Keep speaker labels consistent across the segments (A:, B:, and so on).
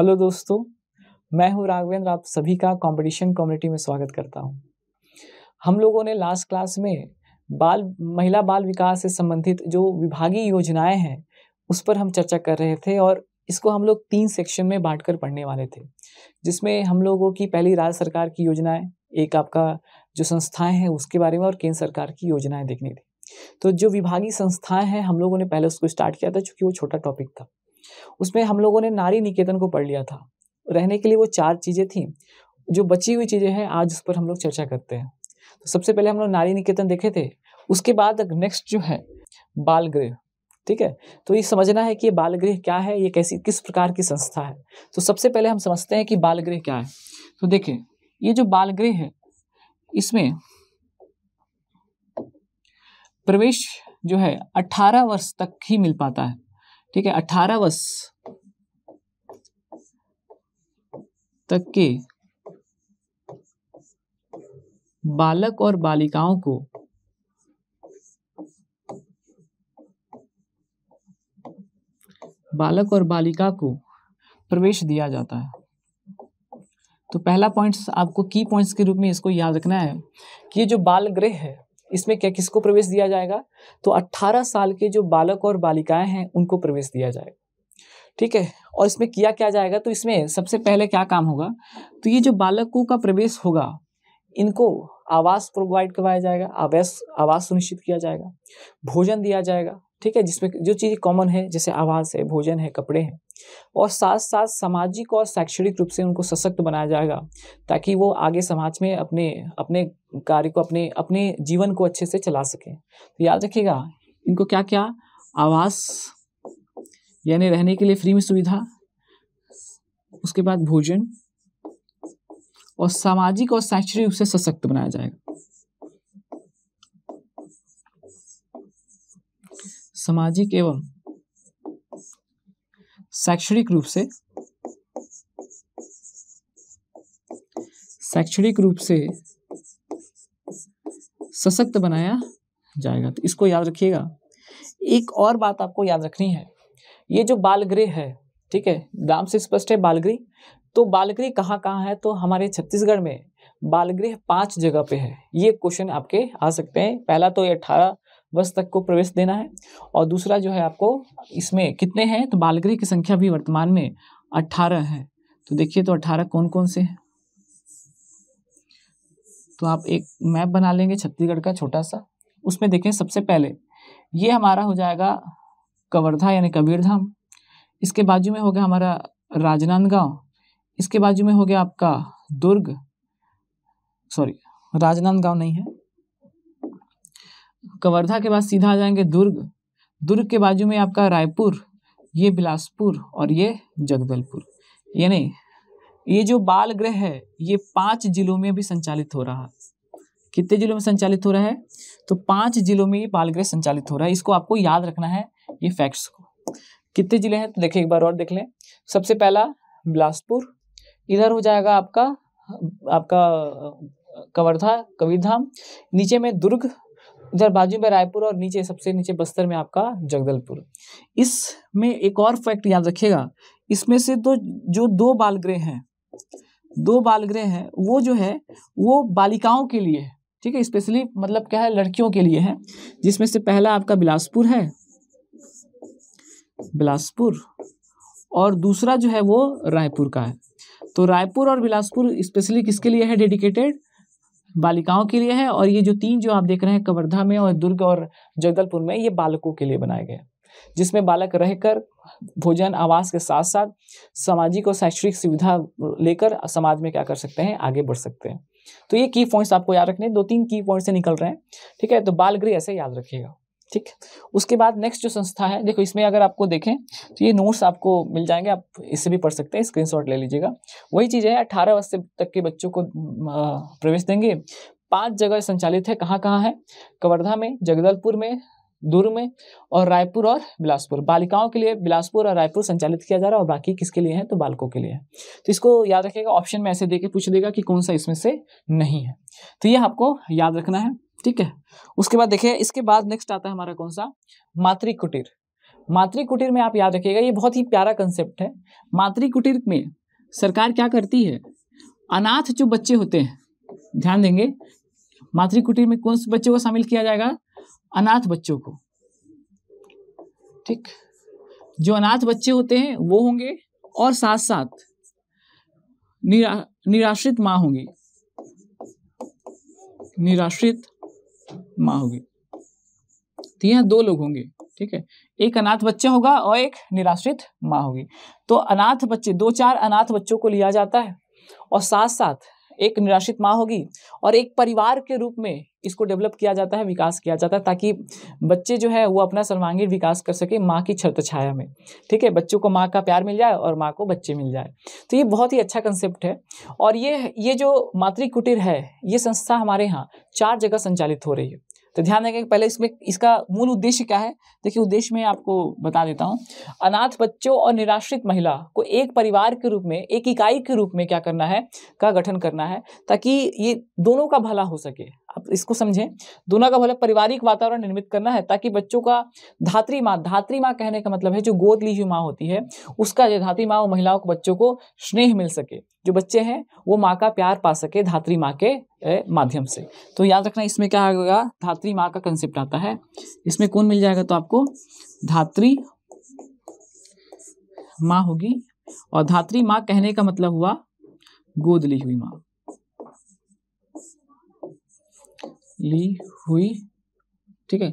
A: Hello दोस्तों, मैं हूँ राघवेंद्र, आप सभी का कंपटीशन कम्युनिटी में स्वागत करता हूँ। हम लोगों ने लास्ट क्लास में बाल, महिला बाल विकास से संबंधित जो विभागीय योजनाएँ हैं, उस पर हम चर्चा कर रहे थे और इसको हम लोग तीन सेक्शन में बांटकर पढ़ने वाले थे। जिसमें हम लोगों की पहली राज्य सरकार की योजनाएँ, एक आपका जो संस्थाएँ हैं, उसके बारे में और केंद्र सरकार की योजनाएँ देखनी थी। तो जो विभागीय संस्थाएँ हैं, हम लोगों ने पहले उसको स्टार्ट किया था क्योंकि वो छोटा टॉपिक था। उसमें हम लोगों ने नारी निकेतन को पढ़ लिया था। रहने के लिए वो चार चीज़ें थी। जो बची हुई चीज़ें हैं, आज उस पर हम लोग चर्चा करते हैं। तो सबसे पहले हम लोग नारी निकेतन देखे थे। उसके बाद नेक्स्ट जो है बाल गृह ठीक है? तो ये समझना है कि ये बाल गृह क्या है, ये कैसी, किस प्रकार की संस्था है। तो सबसे पहले हम समझते हैं कि बाल गृह क्या है। तो देखिए ये जो बाल गृह है, इसमें प्रवेश जो है 18 वर्ष तक ही मिल पाता है। ठीक है 18 वर्ष तक के बालक और बालिकाओं को बालक और बालिका को प्रवेश दिया जाता है। तो पहला पॉइंट आपको की पॉइंट्स के रूप में इसको याद रखना है कि ये जो बाल गृह है इसमें क्या किसको प्रवेश दिया जाएगा? तो 18 साल के जो बालक और बालिकाएँ हैं, उनको प्रवेश दिया जाएगा। ठीक है? और इसमें किया क्या जाएगा? तो इसमें सबसे पहले क्या काम होगा? तो ये जो बालकों का प्रवेश होगा, इनको आवास प्रोवाइड करवाया जाएगा, आवास आवास सुनिश्चित किया जाएगा, भोजन दिया जाएगा ठीक है, जिसमें जो चीज़ कॉमन है, जैसे आवास है, भोजन है, कपड़े हैं, और साथ साथ सामाजिक और शैक्षणिक रूप से उनको सशक्त बनाया जाएगा, ताकि वो आगे समाज में अपने अपने कार्य को, अपने अपने जीवन को अच्छे से चला सकें। तो याद रखिएगा, इनको क्या क्या आवास यानी रहने के लिए फ्री में सुविधा, उसके बाद भोजन, और सामाजिक और शैक्षणिक रूप से सशक्त बनाया जाएगा। सामाजिक एवं शैक्षणिक रूप से शैक्षणिक रूप से सशक्त बनाया जाएगा। तो इसको याद रखिएगा। एक और बात आपको याद रखनी है। ये जो बाल गृह है, ठीक है नाम से स्पष्ट है बालगृह। तो बालगृह कहाँ कहाँ है? तो हमारे छत्तीसगढ़ में बाल गृह पाँच जगह पे है। ये क्वेश्चन आपके आ सकते हैं। पहला तो ये अठारह वर्ष तक को प्रवेश देना है। और दूसरा जो है आपको, इसमें कितने हैं? तो बाल गृह की संख्या भी वर्तमान में अट्ठारह है। तो देखिए तो अट्ठारह कौन कौन से हैं? तो आप एक मैप बना लेंगे छत्तीसगढ़ का छोटा सा उसमें देखें सबसे पहले, ये हमारा हो जाएगा कवर्धा यानी कबीरधाम। इसके बाजू में हो गया हमारा राजनांदगांव। इसके बाजू में हो गया आपका दुर्ग। सॉरी, राजनांदगांव नहीं है। कवर्धा के बाद सीधा आ जाएँगे दुर्ग। दुर्ग के बाजू में आपका रायपुर, ये बिलासपुर और ये जगदलपुर। यानी ये जो बाल गृह है, ये पाँच जिलों में भी संचालित हो रहा। है कितने जिलों में संचालित हो रहा है? तो पाँच जिलों में ये बाल गृह संचालित हो रहा है। इसको आपको याद रखना है, ये फैक्ट्स को। कितने ज़िले हैं? तो देखिए एक बार और देख लें। सबसे पहला, बिलासपुर। इधर हो जाएगा आपका आपका, कवर्धा, कबीरधाम। नीचे में दुर्ग इधर बाजू में रायपुर और नीचे, सबसे नीचे बस्तर में आपका जगदलपुर। इसमें एक और फैक्ट याद रखिएगा। इसमें से तो जो दो बाल गृह हैं, दो बाल गृह हैं, वो जो है, वो बालिकाओं के लिए है, ठीक है? स्पेशली मतलब क्या है? लड़कियों के लिए है। जिसमें से पहला आपका बिलासपुर है, बिलासपुर, और दूसरा जो है वो रायपुर का है। तो रायपुर और बिलासपुर स्पेशली किसके लिए है? डेडिकेटेड बालिकाओं के लिए है और ये जो तीन जो आप देख रहे हैं कवर्धा में और दुर्ग और जगदलपुर में ये बालकों के लिए बनाए गए जिसमें बालक रहकर भोजन, आवास के साथ साथ सामाजिक और शैक्षणिक सुविधा लेकर समाज में क्या कर सकते हैं? आगे बढ़ सकते हैं। तो ये की पॉइंट्स आपको याद रखने दो तीन की पॉइंट्स से निकल रहे हैं। ठीक है? तो बाल गृह ऐसे याद रखिएगा। ठीक? उसके बाद नेक्स्ट जो संस्था है, देखो इसमें अगर आपको देखें तो ये नोट्स आपको मिल जाएँगे, आप इससे भी पढ़ सकते हैं स्क्रीनशॉट ले लीजिएगा। वही चीज़ है, अठारह वर्ष तक के बच्चों को प्रवेश देंगे। पाँच जगह संचालित है कहाँ कहाँ है? कवर्धा में, जगदलपुर में, दुर्ग में और रायपुर और बिलासपुर। बालिकाओं के लिए बिलासपुर और रायपुर संचालित किया जा रहा है और बाकी किसके लिए है? तो बालकों के लिए है। तो इसको याद रखिएगा ऑप्शन में ऐसे दे के पूछ देगा कि कौन सा इसमें से नहीं है। तो ये आपको याद रखना है। ठीक है? उसके बाद देखिए इसके बाद नेक्स्ट आता है हमारा कौन सा? मातृ कुटीर। मातृ कुटीर में आप याद रखिएगा ये बहुत ही प्यारा कंसेप्ट है। मातृ कुटीर में सरकार क्या करती है? अनाथ जो बच्चे होते हैं ध्यान देंगे मातृ कुटीर में कौन से बच्चों को शामिल किया जाएगा? अनाथ बच्चों को। ठीक? जो अनाथ बच्चे होते हैं वो होंगे और साथ साथ निरा, निराश्रित माँ होंगी। निराश्रित माँ होगी। तो यहाँ दो लोग होंगे, ठीक है? एक अनाथ बच्चा होगा और एक निराश्रित माँ होगी। तो अनाथ बच्चे, दो चार अनाथ बच्चों को लिया जाता है और साथ साथ एक निराश्रित माँ होगी और एक परिवार के रूप में इसको डेवलप किया जाता है, विकास किया जाता है ताकि बच्चे जो है वो अपना सर्वांगीण विकास कर सके माँ की छत्र छाया में, ठीक है? बच्चों को माँ का प्यार मिल जाए और माँ को बच्चे मिल जाए। तो ये बहुत ही अच्छा कंसेप्ट है और ये ये जो मातृ कुटीर है, ये संस्था हमारे यहाँ चार जगह संचालित हो रही है। तो ध्यान रखें पहले इसमें, इसका मूल उद्देश्य क्या है? देखिए, उद्देश्य मैं आपको बता देता हूँ। अनाथ बच्चों और निराश्रित महिला को एक परिवार के रूप में, एक इकाई के रूप में क्या करना है? का गठन करना है, ताकि ये दोनों का भला हो सके। आप इसको समझें। दोनों का भला पारिवारिक वातावरण निर्मित करना है, ताकि बच्चों का धात्री माँ धात्री माँ कहने का मतलब है जो गोद ली हुई माँ होती है, उसका जो धात्री माँ, वो महिलाओं को, बच्चों को स्नेह मिल सके। जो बच्चे हैं, वो माँ का प्यार पा सके धात्री माँ के माध्यम से। तो याद रखना, इसमें क्या होगा धात्री माँ का कंसेप्ट आता है। इसमें कौन मिल जाएगा तो आपको? धात्री माँ होगी, और धात्री माँ कहने का मतलब हुआ गोद ली हुई माँ। ली हुई, ठीक है,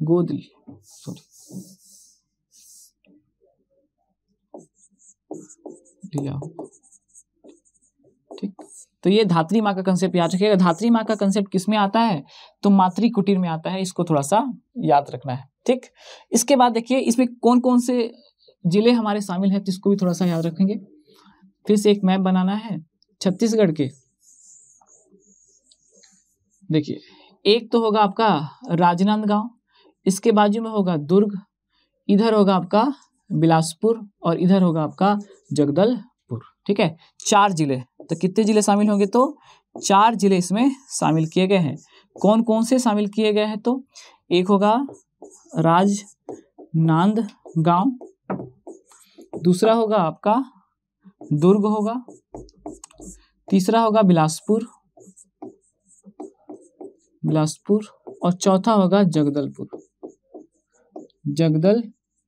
A: गोद ली। सॉरी लिया। ठीक तो ये धात्री माँ का कंसेप्ट याद रखिएगा। धात्री माँ का कंसेप्ट किसमें आता है? तो मातृ कुटीर में आता है, इसको थोड़ा सा याद रखना है, ठीक? इसके बाद देखिए, इसमें कौन कौन से ज़िले हमारे शामिल हैं तो इसको भी थोड़ा सा याद रखेंगे। फिर से एक मैप बनाना है, छत्तीसगढ़ के। देखिए एक तो होगा आपका राजनांदगांव इसके बाजू में होगा दुर्ग, इधर होगा आपका बिलासपुर और इधर होगा आपका जगदलपुर, ठीक है? चार ज़िले तो कितने ज़िले शामिल होंगे तो? चार ज़िले इसमें शामिल किए गए हैं। कौन कौन से शामिल किए गए हैं तो? एक होगा राजनांद गाँव, दूसरा होगा आपका दुर्ग होगा, तीसरा होगा बिलासपुर बिलासपुर और चौथा होगा जगदलपुर।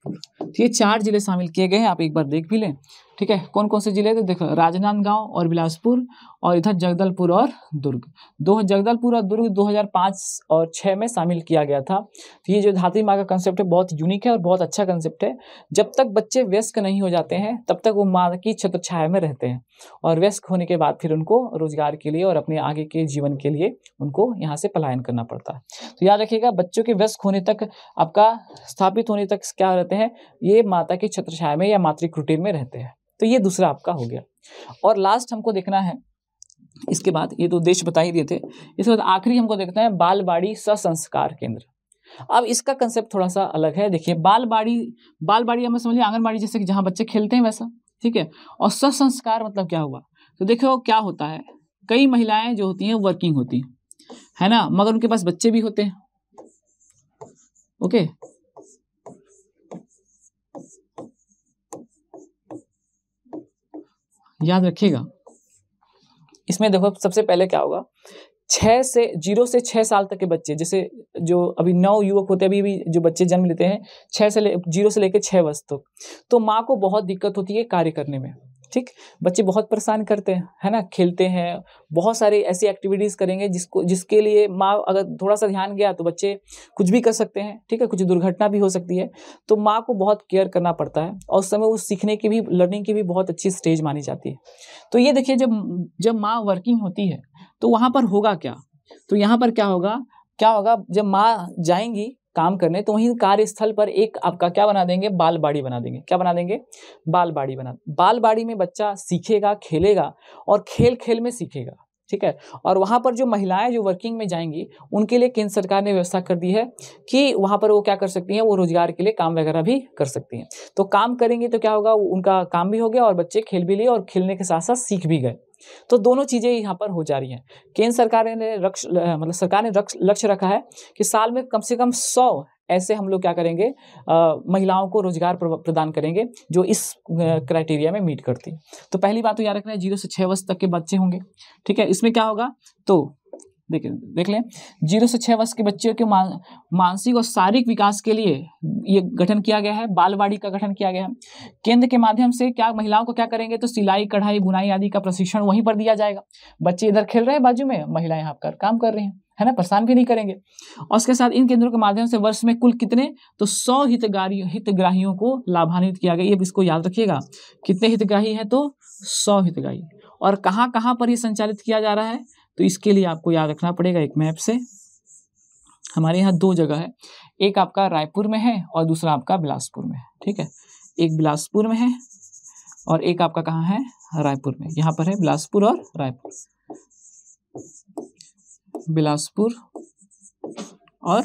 A: तो ये चार ज़िले शामिल किए गए हैं, आप एक बार देख भी लें। ठीक है? कौन कौन से ज़िले थे देखो, राजनांदगांव और बिलासपुर और इधर जगदलपुर और दुर्ग। दो, जगदलपुर और दुर्ग 2005 और 6 में शामिल किया गया था। तो ये जो धाती माँ का कंसेप्ट है, बहुत यूनिक है और बहुत अच्छा कंसेप्ट है। जब तक बच्चे व्यस्क नहीं हो जाते हैं, तब तक वो माँ की छत्र छाया में रहते हैं और व्यस्क होने के बाद फिर उनको रोज़गार के लिए और अपने आगे के जीवन के लिए उनको यहाँ से पलायन करना पड़ता है। तो याद रखिएगा, बच्चों के व्यस्क होने तक, आपका स्थापित होने तक क्या रहते हैं? ये माता की छत्र छाया में या मातृ मातृकुटीर में रहते हैं। तो ये दूसरा आपका हो गया। और लास्ट हमको देखना है, इसके बाद ये तो उद्देश्य बता ही दिए थे इसके बाद आखिरी हमको देखना है बालबाड़ी संस्कार केंद्र। अब इसका कंसेप्ट थोड़ा सा अलग है। देखिए, बालबाड़ी बालबाड़ी हमें समझिए, आंगनबाड़ी जैसे कि जहाँ बच्चे खेलते हैं वैसा, ठीक है? और संस्कार मतलब क्या हुआ? तो देखो क्या होता है। कई महिलाएँ जो होती हैं वर्किंग होती हैं, है ना? मगर उनके पास बच्चे भी होते हैं, ओके? याद रखिएगा। इसमें देखो, सबसे पहले क्या होगा? छः से, ज़ीरो से छः साल तक के बच्चे, जैसे जो अभी नौ युवक होते हैं, अभी भी जो बच्चे जन्म लेते हैं छः से ले, ज़ीरो से लेकर छः वर्ष तक। तो माँ को बहुत दिक्कत होती है कार्य करने में। ठीक? बच्चे बहुत परेशान करते हैं, है ना? खेलते हैं, बहुत सारे ऐसी एक्टिविटीज़ करेंगे जिसको, जिसके लिए माँ अगर थोड़ा सा ध्यान गया तो बच्चे कुछ भी कर सकते हैं, ठीक है? कुछ दुर्घटना भी हो सकती है तो माँ को बहुत केयर करना पड़ता है और उस समय वो सीखने की भी लर्निंग की भी बहुत अच्छी स्टेज मानी जाती है। तो ये देखिए, जब जब माँ वर्किंग होती है तो वहाँ पर होगा क्या? तो यहाँ पर क्या होगा? क्या होगा? जब माँ जाएँगी काम करने तो वहीं कार्यस्थल पर एक आपका क्या बना देंगे? बाल बाड़ी बना देंगे। क्या बना देंगे? बाल बाड़ी बना बाल बाड़ी में बच्चा सीखेगा, खेलेगा और खेल खेल में सीखेगा, ठीक है? और वहाँ पर जो महिलाएँ जो वर्किंग में जाएँगी, उनके लिए केंद्र सरकार ने व्यवस्था कर दी है कि वहाँ पर वो क्या कर सकती हैं? वो रोज़गार के लिए काम वगैरह भी कर सकती हैं। तो काम करेंगे तो क्या होगा? उनका काम भी हो गया और बच्चे खेल भी लिए और खेलने के साथ साथ सीख भी गए। तो दोनों चीज़ें यहाँ पर हो जा रही हैं। केंद्र सरकार ने रक्ष मतलब सरकार ने लक्ष्य रखा है कि साल में कम से कम सौ ऐसे हम लोग क्या करेंगे आ, महिलाओं को रोज़गार प्रदान करेंगे जो इस क्राइटेरिया में मीट करती। तो पहली बात तो याद रखना है ज़ीरो से छः वर्ष तक के बच्चे होंगे ठीक है? इसमें क्या होगा? तो देख देख लें ज़ीरो से छः वर्ष के बच्चों के मान, मानसिक और शारीरिक विकास के लिए ये गठन किया गया है बालवाड़ी का गठन किया गया है। केंद्र के माध्यम से क्या महिलाओं को क्या करेंगे तो सिलाई कढ़ाई बुनाई आदि का प्रशिक्षण वहीं पर दिया जाएगा। बच्चे इधर खेल रहे हैं बाजू में महिलाएँ यहाँ पर काम कर रही हैं है ना परेशान भी नहीं करेंगे। और उसके साथ इन केंद्रों के माध्यम से वर्ष में कुल कितने तो सौ हितग्राही हितग्राहियों को लाभान्वित किया गया। ये इसको याद रखिएगा कितने हितग्राही है तो सौ हितग्राही। और कहाँ कहाँ पर ये संचालित किया जा रहा है? तो इसके लिए आपको याद रखना पड़ेगा एक मैप से। हमारे यहाँ दो जगह है। एक आपका रायपुर में है और दूसरा आपका बिलासपुर में है, ठीक है? एक बिलासपुर में है और एक आपका कहाँ है? रायपुर में। यहाँ पर है बिलासपुर और रायपुर। बिलासपुर और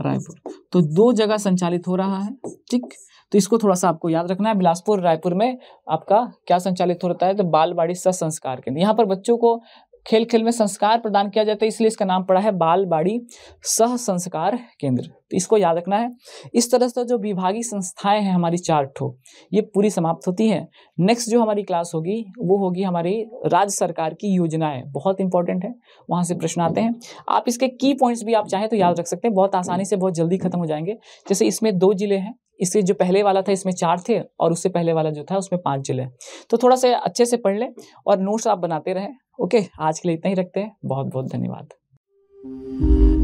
A: रायपुर। तो दो जगह संचालित हो रहा है, ठीक? तो इसको थोड़ा सा आपको याद रखना है, बिलासपुर, रायपुर में आपका क्या संचालित हो रहा है? तो बालवाड़ी संस्कार केंद्र। यहाँ पर बच्चों को खेल खेल में संस्कार प्रदान किया जाता है, इसलिए इसका नाम पड़ा है बाल बाड़ी सह संस्कार केंद्र। तो इसको याद रखना है। इस तरह से जो विभागीय संस्थाएँ हैं हमारी चार ठो, ये पूरी समाप्त होती हैं। नेक्स्ट जो हमारी क्लास होगी, वो होगी हमारी राज्य सरकार की योजनाएँ। बहुत इंपॉर्टेंट है, वहाँ से प्रश्न आते हैं। आप इसके की पॉइंट्स भी आप चाहें तो याद रख सकते हैं। बहुत आसानी से, बहुत जल्दी खत्म हो जाएँगे। जैसे इसमें दो ज़िले हैं इससे जो पहले वाला था, इसमें चार थे, और उससे पहले वाला जो था, उसमें पाँच ज़िले तो थोड़ा सा अच्छे से पढ़ लें, और नोट्स आप बनाते रहें। ओके आज के लिए इतना ही रखते हैं। बहुत बहुत धन्यवाद।